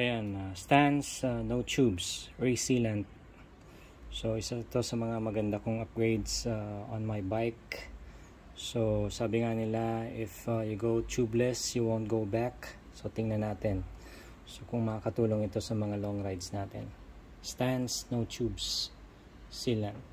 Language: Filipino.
Ayan, uh, stands, uh, no tubes, race sealant. So, isa to sa mga maganda kong upgrades uh, on my bike. So, sabi nga nila, if uh, you go tubeless, you won't go back. So, tingnan natin. So, kung makakatulong ito sa mga long rides natin. Stands, no tubes, sealant.